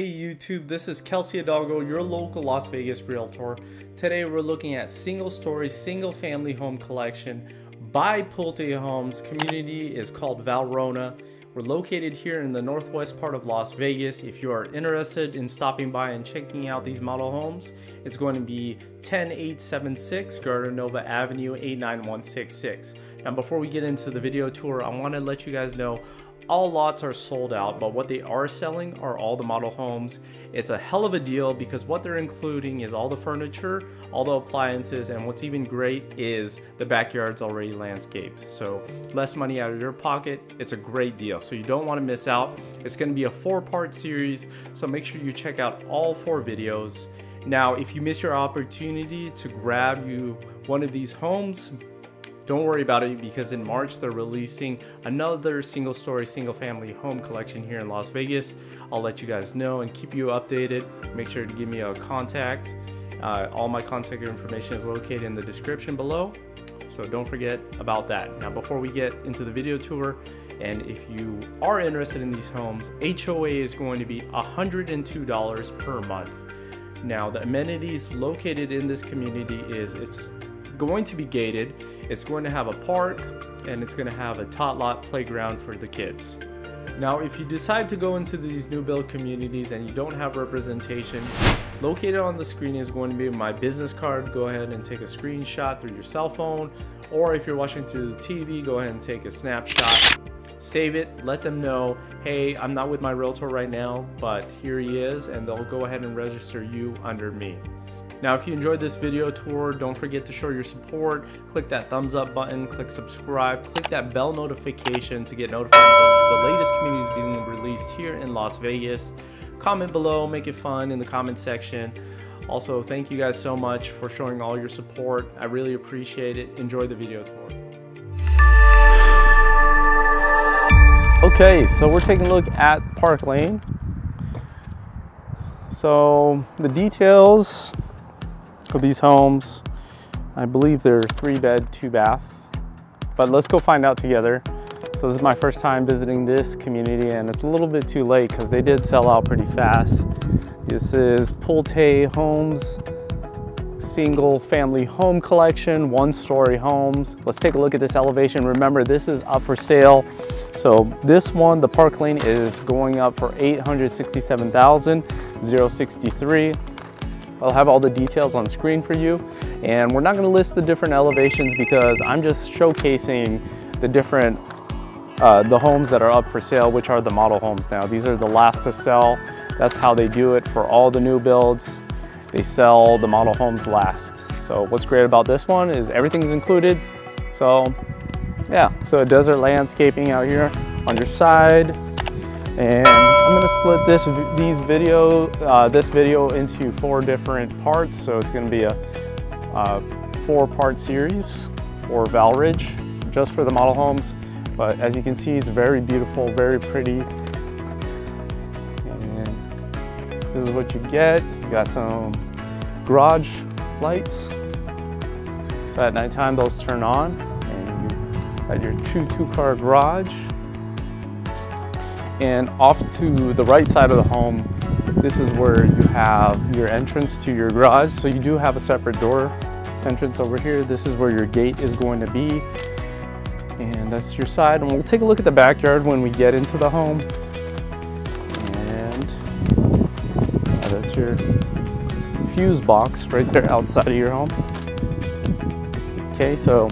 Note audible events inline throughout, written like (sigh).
YouTube? This is Kelcey Hidalgo, your local Las Vegas realtor. Today we're looking at single story, single family home collection by Pulte Homes. Community is called Talvona. We're located here in the northwest part of Las Vegas. If you are interested in stopping by and checking out these model homes, it's going to be 10876 Garden Nova Avenue 89166. Now before we get into the video tour, I want to let you guys know all lots are sold out, but what they are selling are all the model homes. It's a hell of a deal because what they're including is all the furniture, all the appliances, and what's even great is the backyard's already landscaped. So less money out of your pocket, it's a great deal. So you don't want to miss out. It's going to be a four part series, so make sure you check out all four videos. Now, if you miss your opportunity to grab you one of these homes, don't worry about it because in March they're releasing another single story, single family home collection here in Las Vegas. I'll let you guys know and keep you updated. Make sure to give me a contact. Uh, all my contact information is located in the description below. So don't forget about that. Now, before we get into the video tour, and if you are interested in these homes, HOA is going to be $102 per month. Now, the amenities located in this community is it's going to be gated. It's going to have a park and it's going to have a tot lot playground for the kids. Now, if you decide to go into these new build communities and you don't have representation, located on the screen is going to be my business card. Go ahead and take a screenshot through your cell phone, or if you're watching through the TV, go ahead and take a snapshot. Save it, let them know, hey, I'm not with my realtor right now, but here he is, and they'll go ahead and register you under me. Now, if you enjoyed this video tour, don't forget to show your support. Click that thumbs up button, click subscribe, click that bell notification to get notified of the latest communities being released here in Las Vegas. Comment below, make it fun in the comment section. Also, thank you guys so much for showing all your support. I really appreciate it. Enjoy the video tour. Okay, so we're taking a look at Parklane. So the details of these homes. I believe they're three bed, two bath, but let's go find out together. So this is my first time visiting this community and it's a little bit too late because they did sell out pretty fast. This is Pulte Homes single family home collection, one story homes. Let's take a look at this elevation. Remember, this is up for sale. So this one, the Parklane is going up for 867,063. I'll have all the details on screen for you. And we're not gonna list the different elevations because I'm just showcasing the different, uh, the homes that are up for sale, which are the model homes now. These are the last to sell. That's how they do it for all the new builds. They sell the model homes last. So what's great about this one is everything's included. So yeah, so a desert landscaping out here on your side. And I'm gonna split this these video uh, this video into four different parts. So it's gonna be a, a four part series for Valridge, just for the model homes. But as you can see, it's very beautiful, very pretty. And this is what you get. You got some garage lights. So at nighttime, those turn on. And you got your true two car garage. And off to the right side of the home, this is where you have your entrance to your garage. So you do have a separate door entrance over here. This is where your gate is going to be. And that's your side. And we'll take a look at the backyard when we get into the home. And that's your fuse box right there (laughs) outside of your home. Okay, so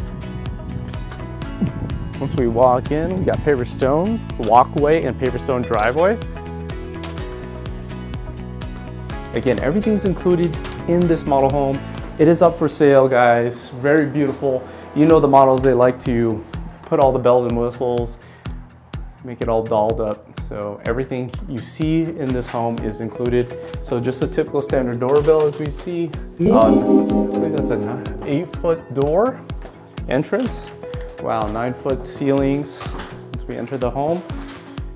once we walk in, we got paver stone walkway and paver stone driveway. Again, everything's included in this model home. It is up for sale, guys. Very beautiful. You know the models, they like to put all the bells and whistles, make it all dolled up. So everything you see in this home is included. So just a typical standard doorbell as we see. Uh, I think that's an eight foot door entrance. Wow, nine foot ceilings as we enter the home.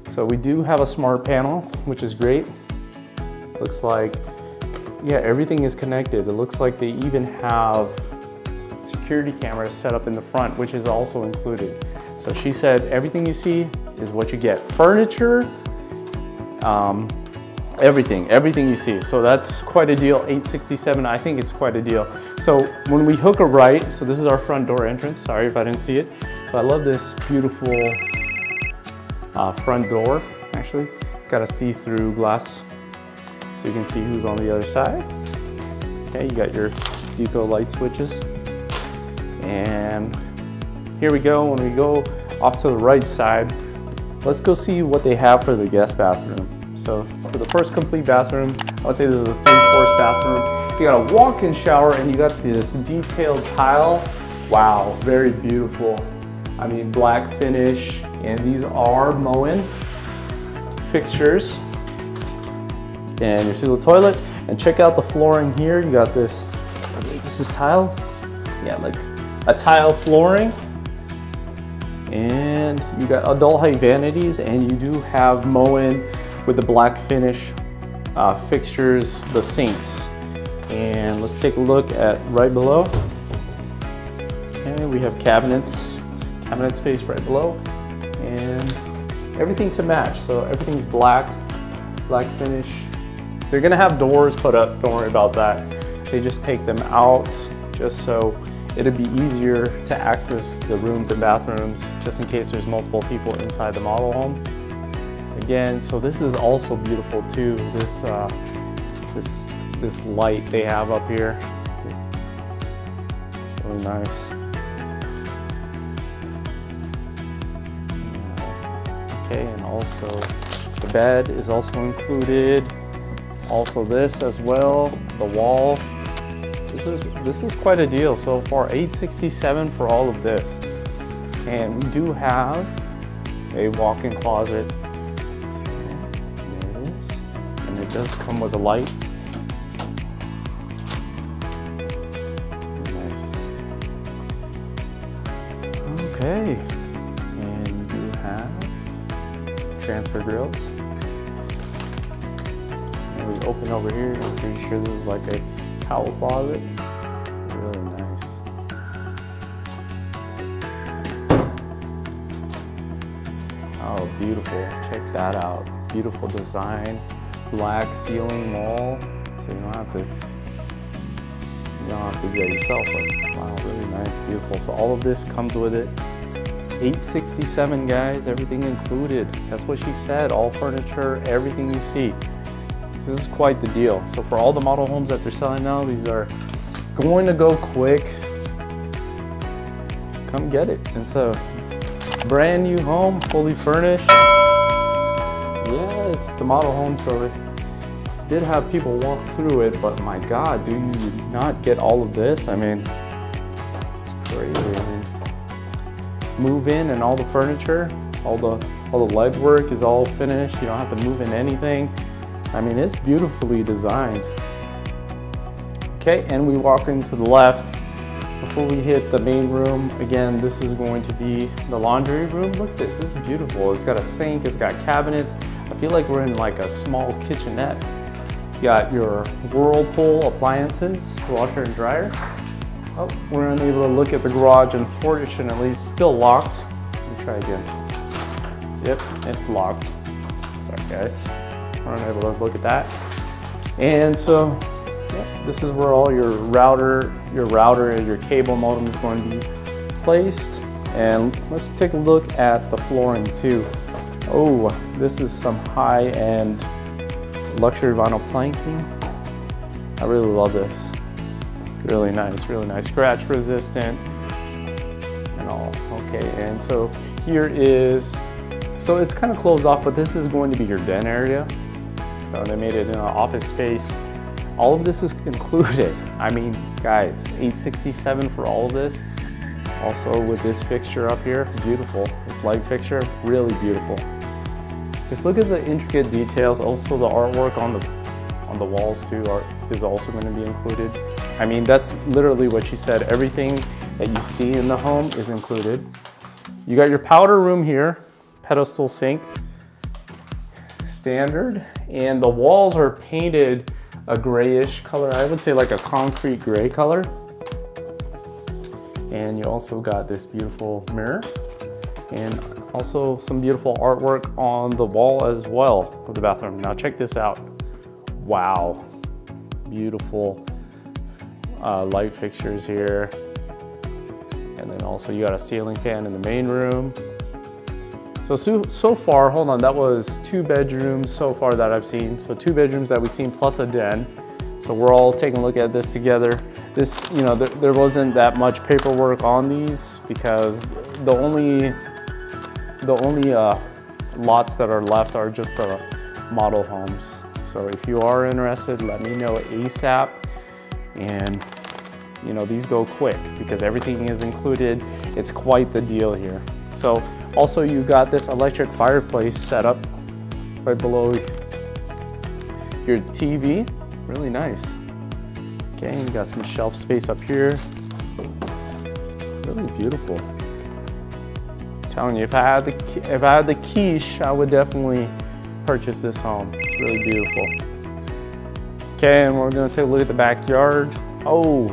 So we do have a smart panel, which is great. Looks like, yeah, everything is connected. It looks like they even have security cameras set up in the front, which is also included. So she said, everything you see is what you get. Furniture, um, everything, everything you see. So that's quite a deal, 867, I think it's quite a deal. So when we hook a right, so this is our front door entrance, sorry if I didn't see it. I love this beautiful uh, front door, actually. It's got a see-through glass, so you can see who's on the other side. Okay, you got your deco light switches. And here we go, when we go off to the right side, let's go see what they have for the guest bathroom. So for the first complete bathroom, I would say this is a three-course bathroom. You got a walk-in shower and you got this detailed tile. Wow, very beautiful. I mean, black finish, and these are Moen fixtures. And your single toilet. And check out the flooring here. You got this, this is tile. Yeah, like a tile flooring. And you got adult height vanities and you do have Moen with the black finish uh, fixtures, the sinks. And let's take a look at right below. Okay, we have cabinets, cabinet space right below, and everything to match. So everything's black, black finish. They're gonna have doors put up, don't worry about that. They just take them out just so it'd be easier to access the rooms and bathrooms just in case there's multiple people inside the model home again. So this is also beautiful too. This uh, this this light they have up here. It's really nice. Okay, and also the bed is also included. Also this as well, the wall. This is this is quite a deal so far. 867 for all of this. And we do have a walk-in closet does come with a light. Nice. Okay, and you have transfer grills. And we open over here, I'm pretty sure this is like a towel closet. Really nice. Oh, beautiful. Check that out. Beautiful design black ceiling wall, so you don't have to you don't have to do that yourself. But wow, really nice, beautiful. So all of this comes with it. 867 guys, everything included. That's what she said. All furniture, everything you see. This is quite the deal. So for all the model homes that they're selling now, these are going to go quick. So come get it. It's a brand new home, fully furnished. The model home, so it did have people walk through it, but my God, do you not get all of this? I mean, it's crazy. I mean, move in and all the furniture, all the all the leg work is all finished. You don't have to move in anything. I mean, it's beautifully designed. Okay, and we walk into the left. Before we hit the main room, again, this is going to be the laundry room. Look, this is beautiful. It's got a sink, it's got cabinets. I feel like we're in like a small kitchenette. You got your Whirlpool appliances, washer and dryer. Oh, we're unable to look at the garage, unfortunately, still locked. Let me try again. Yep, it's locked. Sorry guys, we're unable to look at that. And so, yeah, this is where all your router, your router and your cable modem is going to be placed. And let's take a look at the flooring too. Oh, this is some high-end luxury vinyl planking. I really love this. Really nice, really nice. Scratch resistant and all. Okay, and so here is, so it's kind of closed off, but this is going to be your den area. So they made it in an office space. All of this is included. I mean, guys, 867 for all of this. Also with this fixture up here, beautiful. This light fixture, really beautiful. Just look at the intricate details. Also the artwork on the on the walls too are, is also going to be included. I mean, that's literally what she said. Everything that you see in the home is included. You got your powder room here, pedestal sink, standard, and the walls are painted a grayish color. I would say like a concrete gray color. And you also got this beautiful mirror and also some beautiful artwork on the wall as well of the bathroom. Now check this out. Wow, beautiful uh, light fixtures here. And then also you got a ceiling fan in the main room. So, so, so far, hold on, that was two bedrooms so far that I've seen. So two bedrooms that we've seen plus a den. So we're all taking a look at this together. This, you know, th there wasn't that much paperwork on these because the only, the only uh, lots that are left are just the model homes. So if you are interested, let me know ASAP. And you know, these go quick because everything is included. It's quite the deal here. So also you got this electric fireplace set up right below your TV. Really nice. Okay, you got some shelf space up here. Really beautiful. I'm telling you, if I had the if I had the quiche, I would definitely purchase this home. It's really beautiful. Okay, and we're gonna take a look at the backyard. Oh,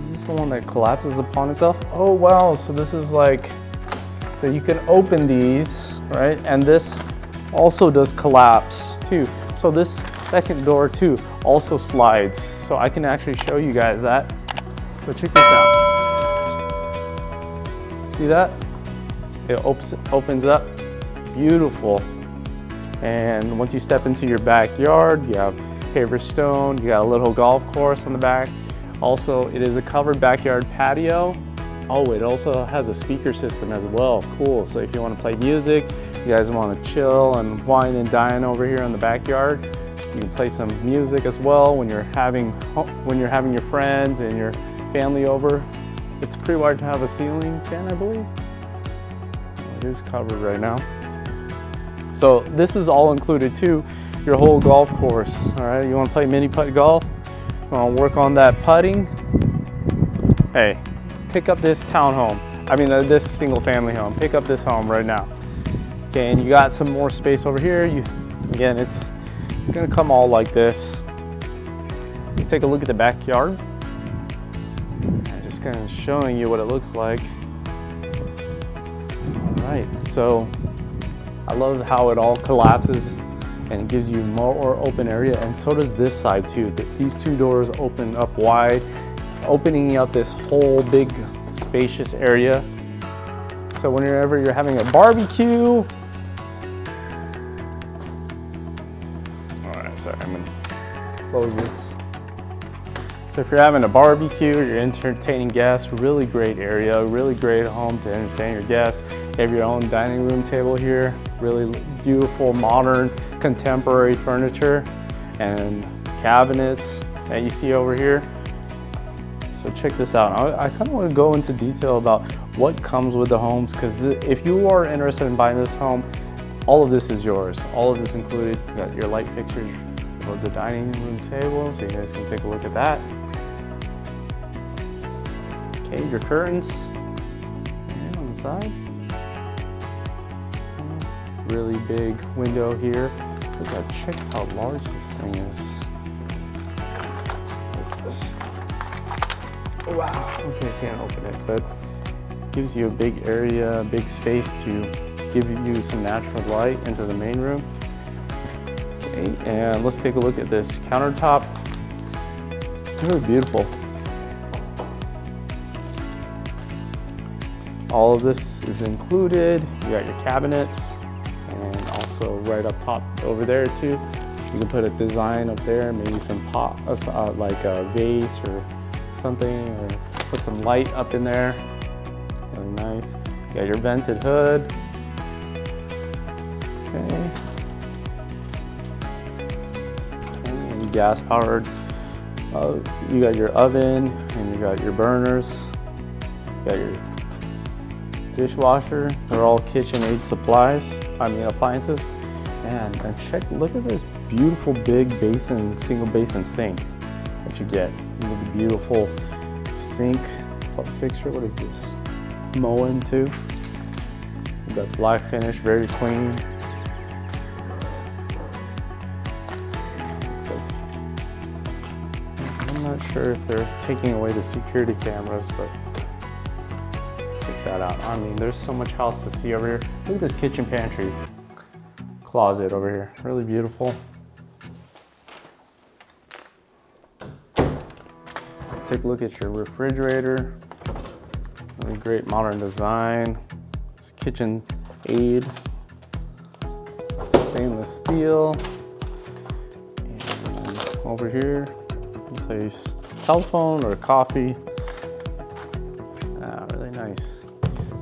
is this the one that collapses upon itself? Oh wow, so this is like, so you can open these, right? And this also does collapse too. So this second door too also slides. So I can actually show you guys that. So check this out. See that? It opens, opens up, beautiful. And once you step into your backyard, you have paver stone, you got a little golf course on the back. Also, it is a covered backyard patio. Oh, it also has a speaker system as well. Cool. So if you want to play music, you guys want to chill and wine and dine over here in the backyard, you can play some music as well when you're having when you're having your friends and your family over. It's pretty wired to have a ceiling fan, I believe. It is covered right now. So this is all included too, your whole golf course. All right, you want to play mini putt golf? You want to work on that putting? Hey, pick up this townhome. I mean, uh, this single family home. Pick up this home right now. Okay, and you got some more space over here. You, again, it's gonna come all like this. Let's take a look at the backyard. I'm just kind of showing you what it looks like. All right, so I love how it all collapses and it gives you more open area and so does this side too. These two doors open up wide, opening up this whole big spacious area. So whenever you're having a barbecue, sorry, I'm gonna close this. So if you're having a barbecue, you're entertaining guests, really great area, really great home to entertain your guests. You have your own dining room table here, really beautiful, modern, contemporary furniture and cabinets that you see over here. So check this out. I, I kind of want to go into detail about what comes with the homes because if you are interested in buying this home, all of this is yours. All of this included. Your light fixtures for the dining room table, so you guys can take a look at that. Okay, your curtains and on the side. Really big window here. Look at check how large this thing is. What's this? Wow, okay, I can't open it, but gives you a big area, big space to give you some natural light into the main room. And let's take a look at this countertop. Really beautiful. All of this is included. You got your cabinets and also right up top over there too. You can put a design up there, maybe some pot, uh, like a vase or something, or put some light up in there. Really nice. You got your vented hood, gas powered. Uh, you got your oven and you got your burners. You got your dishwasher. They're all KitchenAid supplies, I mean appliances. And, and check, look at this beautiful big basin, single basin sink that you get. With the beautiful sink what fixture. What is this? Moen too. That black finish, very clean. sure if they're taking away the security cameras, but check that out. I mean, there's so much house to see over here. Look at this kitchen pantry closet over here. Really beautiful. Take a look at your refrigerator. Really great modern design. It's kitchen aid. Stainless steel. And over here, place telephone or coffee. Ah, really nice.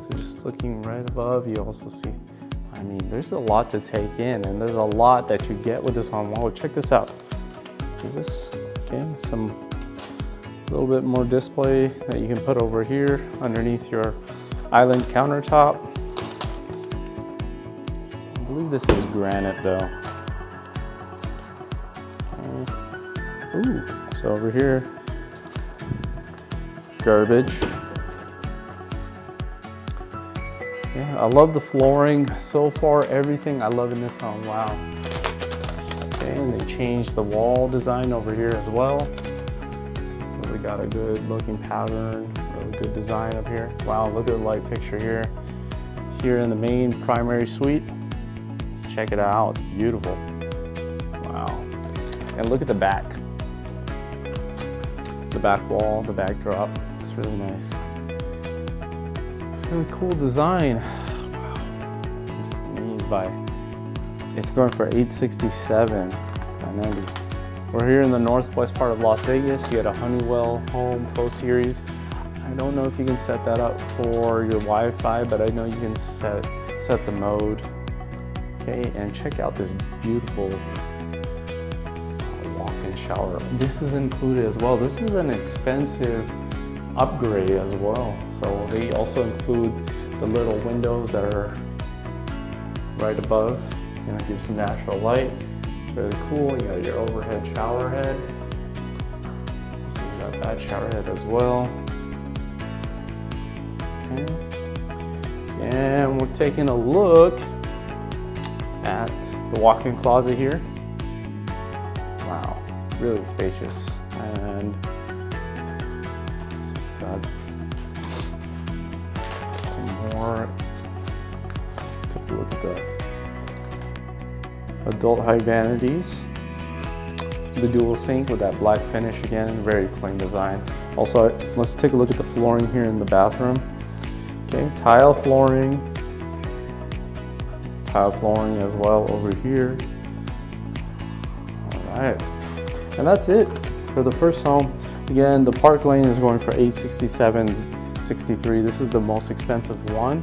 So just looking right above, you also see, I mean, there's a lot to take in and there's a lot that you get with this home. Wow, check this out. Is this, okay, some a little bit more display that you can put over here underneath your island countertop. I believe this is granite though. Ooh, so over here, garbage. Yeah, I love the flooring. So far, everything I love in this home, wow. And they changed the wall design over here as well we got a good looking pattern, really good design up here. Wow, look at the light fixture here. Here in the main primary suite, check it out, it's beautiful. Wow. And look at the back. The back wall, the backdrop, really nice. Really cool design. (sighs) Wow, I'm just amazed by It's going for 867 990 we're here in the northwest part of Las Vegas. You had a Honeywell Home Pro Series. I don't know if you can set that up for your Wi-Fi, but I know you can set, set the mode. Okay, and check out this beautiful walk-in shower. This is included as well. This is an expensive upgrade as well. So they also include the little windows that are right above, you know, give some natural light. Really cool. You got your overhead shower head. So you got that shower head as well. Okay. And we're taking a look at the walk-in closet here. Wow, really spacious. The adult high vanities. The dual sink with that black finish again, very clean design. Also, let's take a look at the flooring here in the bathroom. Okay, tile flooring. Tile flooring as well over here. All right, and that's it for the first home. Again, the Parklane is going for 867 63 This is the most expensive one.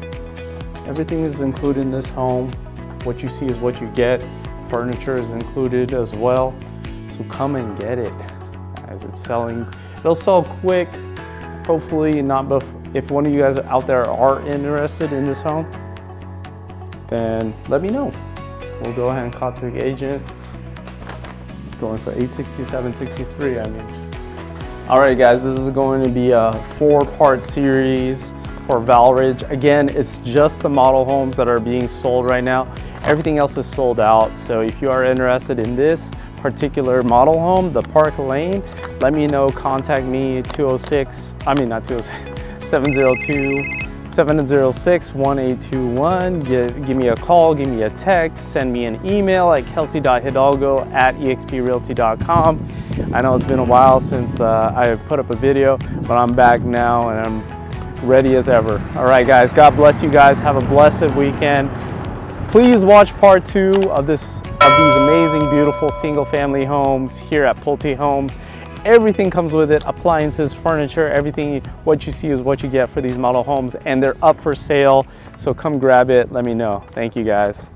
Everything is included in this home. What you see is what you get. Furniture is included as well. So come and get it as it's selling. It'll sell quick, hopefully not if one of you guys out there are interested in this home, then let me know. We'll go ahead and contact the agent. Going for 867.63, I mean. All right guys, this is going to be a four part series for Valridge. Again, it's just the model homes that are being sold right now. Everything else is sold out. So if you are interested in this particular model home, the Parklane, let me know, contact me 206, I mean not 206, 702 706-1821. Give, give me a call, give me a text, send me an email at kelcey.hidalgo at exprealty.com. I know it's been a while since uh, I put up a video, but I'm back now and I'm ready as ever. All right, guys, God bless you guys. Have a blessed weekend. Please watch part two of this of these amazing, beautiful single family homes here at Pulte Homes. Everything comes with it, appliances, furniture, everything, what you see is what you get for these model homes and they're up for sale. So come grab it, let me know. Thank you guys.